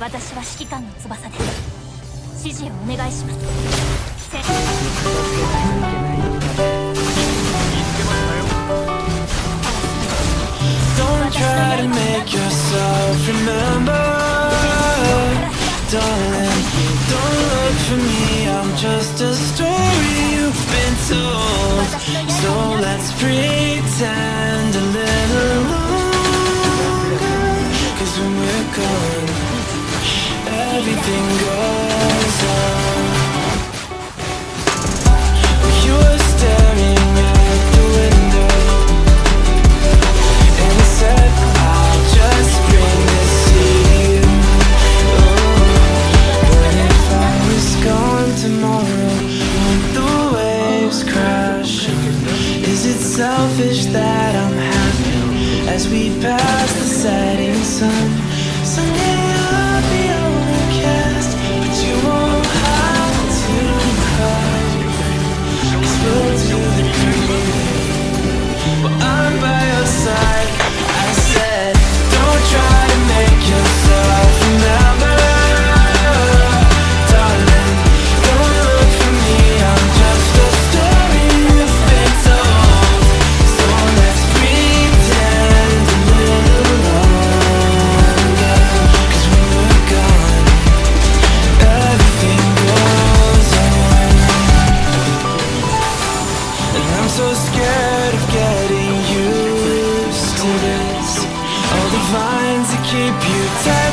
私は指揮官の翼です指示をお願いしますせ Don't try to make yourself remember Darling, don't look for me I'm just a stranger. Wish that I'm happy as we pass the setting sun. so scared of getting used to this. All the vines that keep you tight.